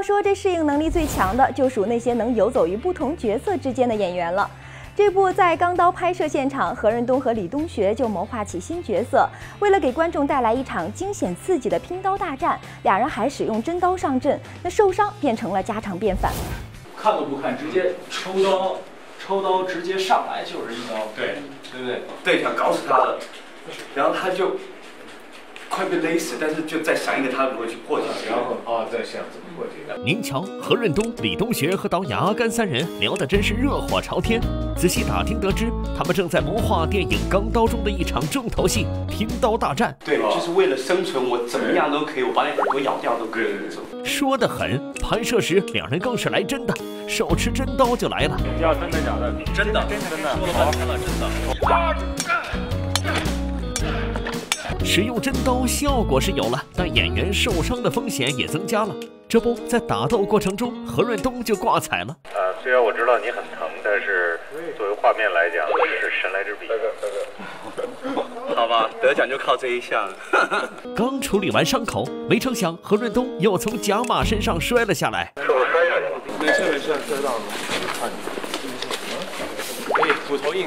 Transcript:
要说这适应能力最强的，就属那些能游走于不同角色之间的演员了。这部在《钢刀》拍摄现场，何润东和李东学就谋划起新角色，为了给观众带来一场惊险刺激的拼刀大战，俩人还使用真刀上阵，那受伤变成了家常便饭。看都不看，直接抽刀，抽刀直接上来就是一刀，对对不对？对，想搞死他的，然后他就快被勒死，但是就再想一个他如何去破解，然后啊，再想怎么破解。您瞧，何润东、李东学和导演阿甘三人聊得真是热火朝天。仔细打听得知，他们正在谋划电影《钢刀》中的一场重头戏——拼刀大战。对，就是为了生存，我怎么样都可以，我把你耳朵咬掉都可以那种。说得很，拍摄时两人更是来真的，手持真刀就来了。要真的假的？真的，真的，真的，说了半天了，真的。使用真刀效果是有了，但演员受伤的风险也增加了。这不在打斗过程中，何润东就挂彩了。呃，虽然我知道你很疼，但是作为画面来讲是神来之笔。好吧，得奖就靠这一项。刚处理完伤口，没成想何润东又从假马身上摔了下来。是我摔下去了。没事没事，摔到了。可以，骨头硬。